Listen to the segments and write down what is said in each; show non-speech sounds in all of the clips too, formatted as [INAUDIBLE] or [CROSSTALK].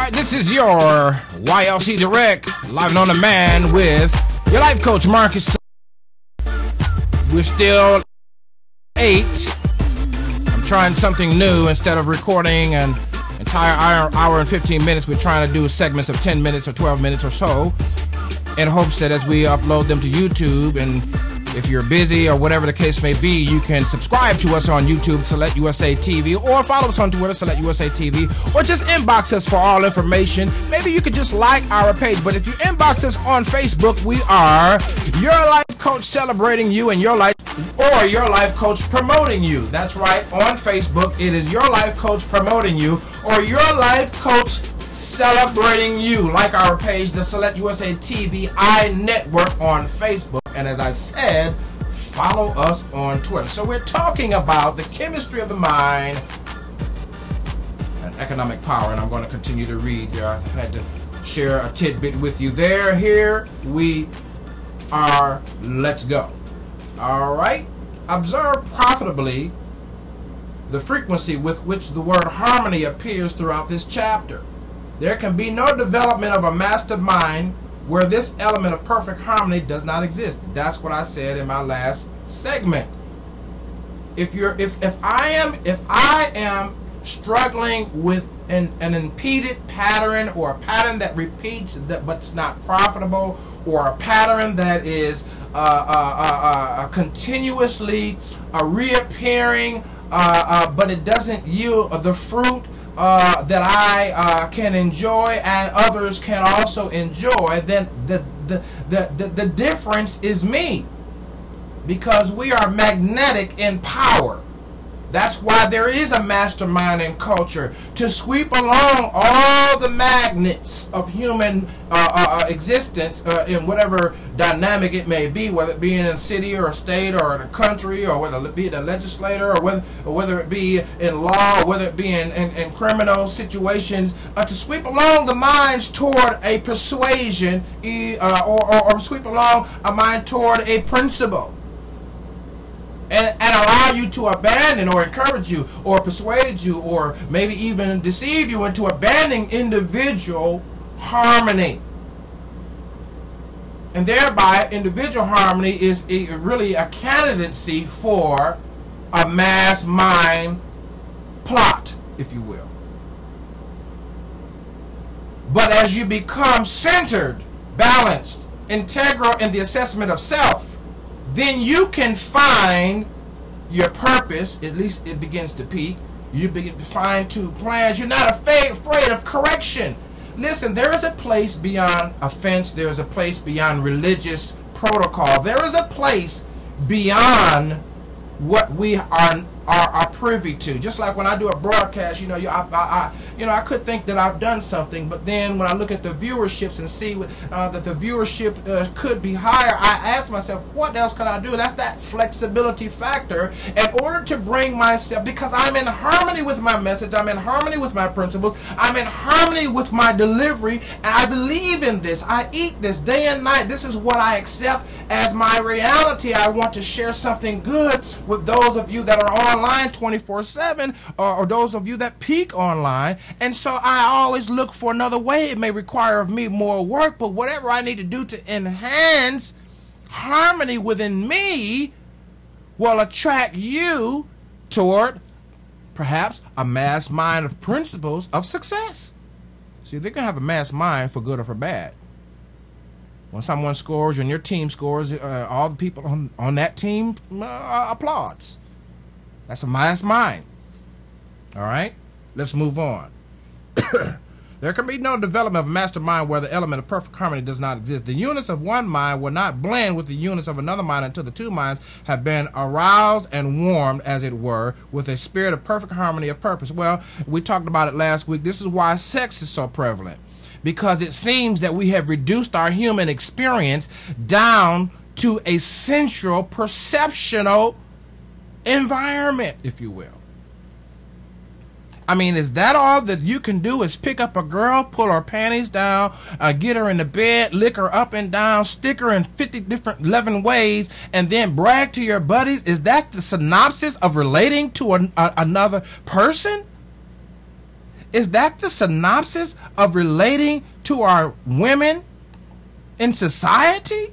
right, this is your YLC Direct, live on demand with your life coach, Marcus. We're still eight. I'm trying something new instead of recording an entire hour, hour and 15 minutes. We're trying to do segments of 10 minutes or 12 minutes or so in hopes that as we upload them to YouTube and if you're busy or whatever the case may be, you can subscribe to us on YouTube, Salette USA TV, or follow us on Twitter, Salette USA TV, or just inbox us for all information. Maybe you could just like our page, but if you inbox us on Facebook, we are Your Life Coach celebrating you and your life, or Your Life Coach promoting you. That's right, on Facebook, it is Your Life Coach promoting you, or Your Life Coach celebrating you. Like our page, the Salette USA TV I Network on Facebook. And as I said, follow us on Twitter. So we're talking about the chemistry of the mind and economic power. And I'm going to continue to read. I had to share a tidbit with you there. Here we are. Let's go. All right. Observe profitably the frequency with which the word harmony appears throughout this chapter. There can be no development of a master mind where this element of perfect harmony does not exist. That's what I said in my last segment. If you're if if I am if I am struggling with an, an impeded pattern or a pattern that repeats that but's not profitable or a pattern that is uh, uh, uh, uh continuously uh, reappearing uh, but it doesn't yield the fruit uh, that I uh, can enjoy and others can also enjoy, then the, the, the, the, the difference is me. Because we are magnetic in power. That's why there is a mastermind in culture to sweep along all the magnets of human uh, uh, uh, existence uh, in whatever dynamic it may be, whether it be in a city or a state or a country, or whether it be the legislator, or whether, or whether it be in law, or whether it be in, in, in criminal situations, uh, to sweep along the minds toward a persuasion uh, or, or, or sweep along a mind toward a principle and, and allow you to abandon or encourage you or persuade you or maybe even deceive you into abandoning individual harmony. And thereby, individual harmony is a, really a candidacy for a mass mind plot, if you will. But as you become centered, balanced, integral in the assessment of self, then you can find your purpose, at least it begins to peak. You begin to find two plans. You're not afraid, of correction. Listen, there is a place beyond offense. There is a place beyond religious protocol. There is a place beyond what we are are, are privy to. Just like when I do a broadcast, you know, you, I, I, you know, I could think that I've done something, but then when I look at the viewerships and see uh, that the viewership uh, could be higher, I ask myself, what else can I do? That's that flexibility factor in order to bring myself, because I'm in harmony with my message, I'm in harmony with my principles, I'm in harmony with my delivery, and I believe in this. I eat this day and night. This is what I accept as my reality. I want to share something good with those of you that are on online 24 7, or, those of you that peak online. And so I always look for another way. It may require of me more work, but whatever I need to do to enhance harmony within me will attract you toward perhaps a mass mind of principles of success. See, they're going to have a mass mind for good or for bad. When someone scores and your team scores, uh, all the people on, on that team uh, applauds. That's a mass mind. All right? Let's move on. [COUGHS] there can be no development of a mastermind where the element of perfect harmony does not exist. The units of one mind will not blend with the units of another mind until the two minds have been aroused and warmed, as it were, with a spirit of perfect harmony of purpose. Well, we talked about it last week. This is why sex is so prevalent. Because it seems that we have reduced our human experience down to a central perceptional environment, if you will. I mean, is that all that you can do is pick up a girl, pull her panties down, uh, get her in the bed, lick her up and down, stick her in 50 different 11 ways, and then brag to your buddies? Is that the synopsis of relating to an, a, another person? Is that the synopsis of relating to our women in society?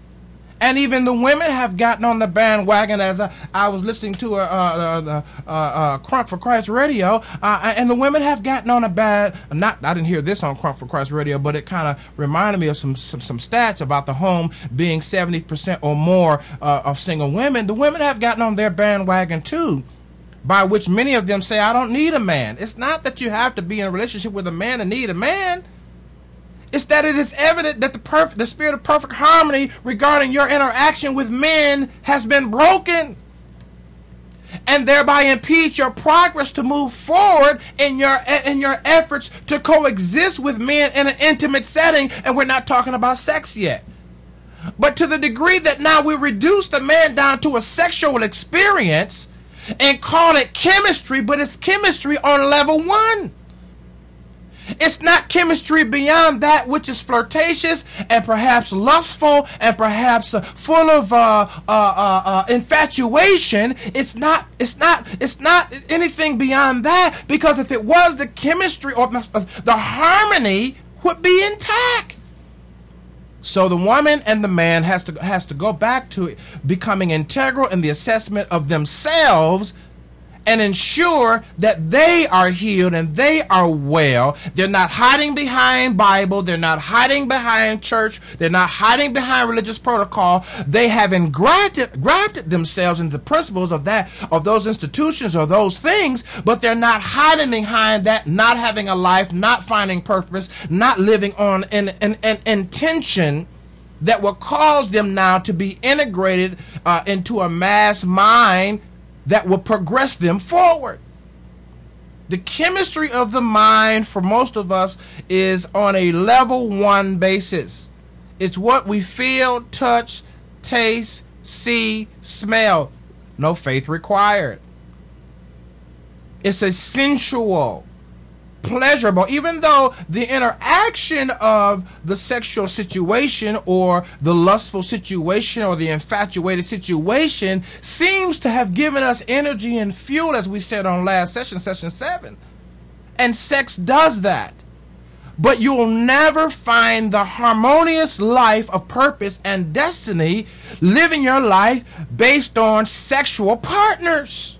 And even the women have gotten on the bandwagon as I, I was listening to a, uh, uh, uh, Crunk for Christ radio, uh, and the women have gotten on a bad. Not I didn't hear this on Crunk for Christ radio, but it kind of reminded me of some, some, some stats about the home being seventy percent or more uh, of single women. The women have gotten on their bandwagon too by which many of them say, I don't need a man. It's not that you have to be in a relationship with a man and need a man. It's that it is evident that the perfect, the spirit of perfect harmony regarding your interaction with men has been broken, and thereby impede your progress to move forward in your in your efforts to coexist with men in an intimate setting. And we're not talking about sex yet. But to the degree that now we reduce the man down to a sexual experience and call it chemistry, but it's chemistry on level one. It's not chemistry beyond that which is flirtatious and perhaps lustful and perhaps full of uh, uh, uh, uh infatuation. It's not. It's not. It's not anything beyond that. Because if it was, the chemistry or the harmony would be intact. So the woman and the man has to has to go back to becoming integral in the assessment of themselves and ensure that they are healed and they are well. They're not hiding behind Bible. They're not hiding behind church. They're not hiding behind religious protocol. They have engrafted grafted themselves into the principles of that of those institutions or those things, but they're not hiding behind that, not having a life, not finding purpose, not living on an, an, an intention that will cause them now to be integrated uh, into a mass mind that will progress them forward. The chemistry of the mind for most of us is on a level one basis. It's what we feel, touch, taste, see, smell. No faith required. It's a sensual, pleasurable, even though the interaction of the sexual situation or the lustful situation or the infatuated situation seems to have given us energy and fuel, as we said on last session, session seven. And sex does that. But you'll never find the harmonious life of purpose and destiny living your life based on sexual partners.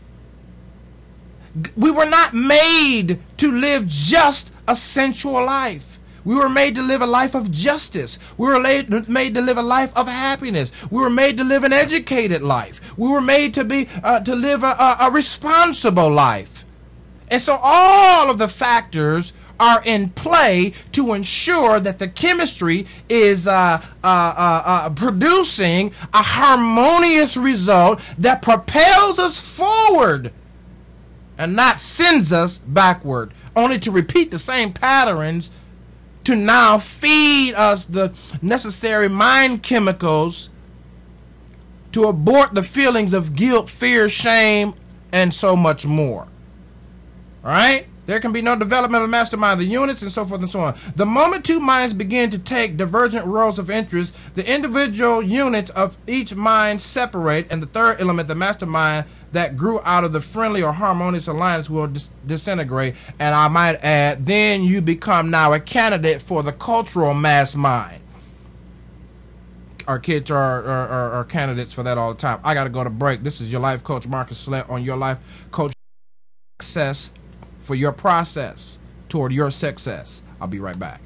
We were not made to live just a sensual life. We were made to live a life of justice. We were made to live a life of happiness. We were made to live an educated life. We were made to be uh, to live a, a, a responsible life. And so all of the factors are in play to ensure that the chemistry is uh, uh, uh, uh producing a harmonious result that propels us forward and not sends us backward, only to repeat the same patterns to now feed us the necessary mind chemicals to abort the feelings of guilt, fear, shame, and so much more. All right? There can be no development of mastermind, the units, and so forth and so on. The moment two minds begin to take divergent roles of interest, the individual units of each mind separate, and the third element, the mastermind that grew out of the friendly or harmonious alliance, will dis- disintegrate. And I might add, then you become now a candidate for the cultural mass mind. Our kids are, are, are, are candidates for that all the time. I got to go to break. This is your life coach, Marcus Salette, on your life coach success for your process toward your success. I'll be right back.